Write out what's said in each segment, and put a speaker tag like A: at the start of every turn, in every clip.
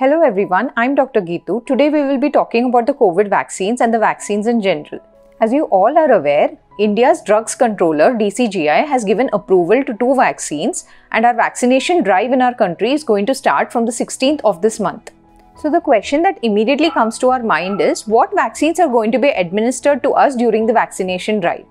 A: Hello everyone, I'm Dr. Geetu. Today we will be talking about the COVID vaccines and the vaccines in general. As you all are aware, India's drugs controller DCGI has given approval to two vaccines and our vaccination drive in our country is going to start from the 16th of this month. So the question that immediately comes to our mind is what vaccines are going to be administered to us during the vaccination drive?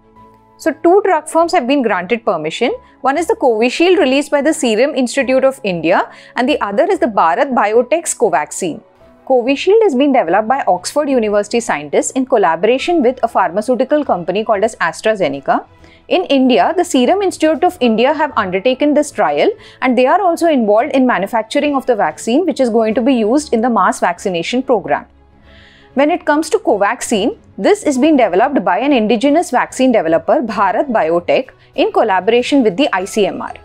A: So two drug firms have been granted permission. One is the Covishield released by the Serum Institute of India and the other is the Bharat Biotech's Covaxin. Covishield has been developed by Oxford University scientists in collaboration with a pharmaceutical company called as AstraZeneca. In India, the Serum Institute of India have undertaken this trial and they are also involved in manufacturing of the vaccine which is going to be used in the mass vaccination program. When it comes to Covaxin, this is being developed by an indigenous vaccine developer, Bharat Biotech, in collaboration with the ICMR.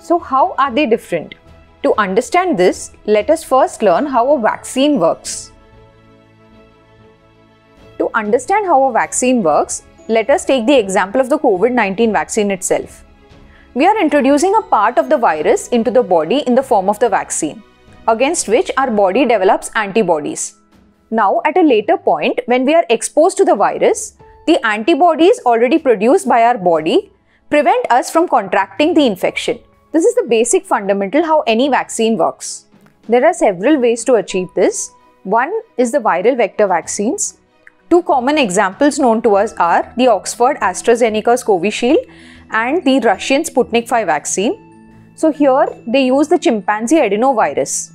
A: So, how are they different? To understand this, let us first learn how a vaccine works. To understand how a vaccine works, let us take the example of the COVID 19 vaccine itself. We are introducing a part of the virus into the body in the form of the vaccine, against which our body develops antibodies. Now, at a later point, when we are exposed to the virus, the antibodies already produced by our body prevent us from contracting the infection. This is the basic fundamental how any vaccine works. There are several ways to achieve this. One is the viral vector vaccines. Two common examples known to us are the Oxford AstraZeneca's Covishield and the Russian Sputnik V vaccine. So here they use the chimpanzee adenovirus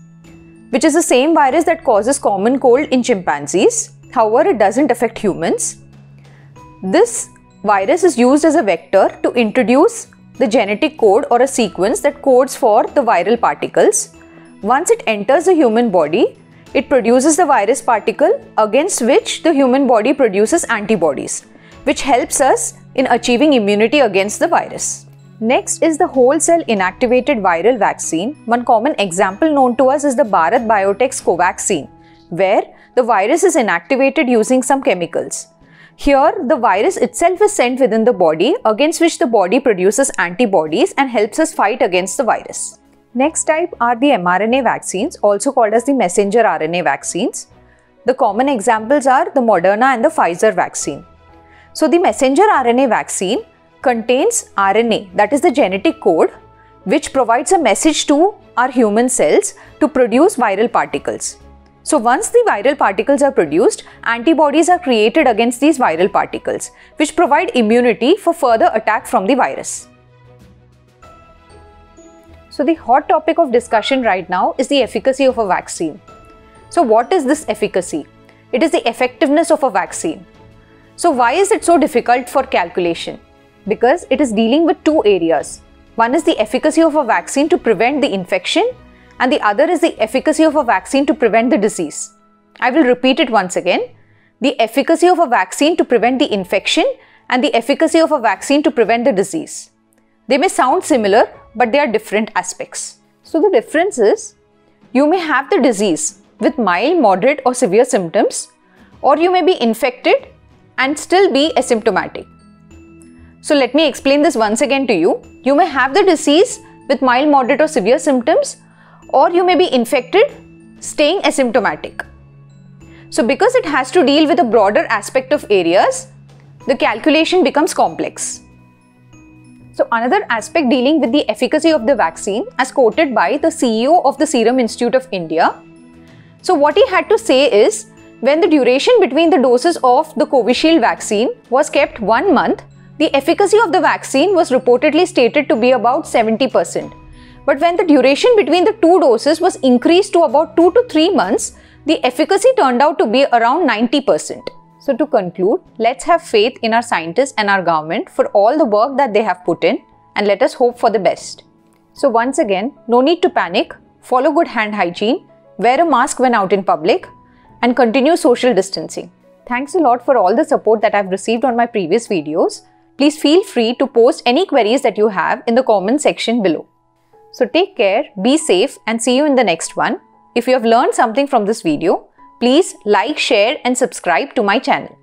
A: which is the same virus that causes common cold in chimpanzees. However, it doesn't affect humans. This virus is used as a vector to introduce the genetic code or a sequence that codes for the viral particles. Once it enters the human body, it produces the virus particle against which the human body produces antibodies, which helps us in achieving immunity against the virus. Next is the whole cell inactivated viral vaccine. One common example known to us is the Bharat Biotech's Covaxin, where the virus is inactivated using some chemicals. Here, the virus itself is sent within the body against which the body produces antibodies and helps us fight against the virus. Next type are the mRNA vaccines, also called as the messenger RNA vaccines. The common examples are the Moderna and the Pfizer vaccine. So, the messenger RNA vaccine contains RNA, that is the genetic code, which provides a message to our human cells to produce viral particles. So once the viral particles are produced, antibodies are created against these viral particles, which provide immunity for further attack from the virus. So the hot topic of discussion right now is the efficacy of a vaccine. So what is this efficacy? It is the effectiveness of a vaccine. So why is it so difficult for calculation? Because it is dealing with two areas. One is the efficacy of a vaccine to prevent the infection, and the other is the efficacy of a vaccine to prevent the disease. I will repeat it once again. The efficacy of a vaccine to prevent the infection and the efficacy of a vaccine to prevent the disease. They may sound similar, but they are different aspects. So, the difference is you may have the disease with mild, moderate, or severe symptoms, or you may be infected and still be asymptomatic. So let me explain this once again to you. You may have the disease with mild, moderate or severe symptoms or you may be infected staying asymptomatic. So because it has to deal with a broader aspect of areas, the calculation becomes complex. So another aspect dealing with the efficacy of the vaccine as quoted by the CEO of the Serum Institute of India. So what he had to say is when the duration between the doses of the Covishield vaccine was kept one month, the efficacy of the vaccine was reportedly stated to be about 70%. But when the duration between the two doses was increased to about 2 to 3 months, the efficacy turned out to be around 90%. So, to conclude, let's have faith in our scientists and our government for all the work that they have put in and let us hope for the best. So, once again, no need to panic, follow good hand hygiene, wear a mask when out in public, and continue social distancing. Thanks a lot for all the support that I've received on my previous videos. Please feel free to post any queries that you have in the comment section below. So take care, be safe and see you in the next one. If you have learned something from this video, please like, share and subscribe to my channel.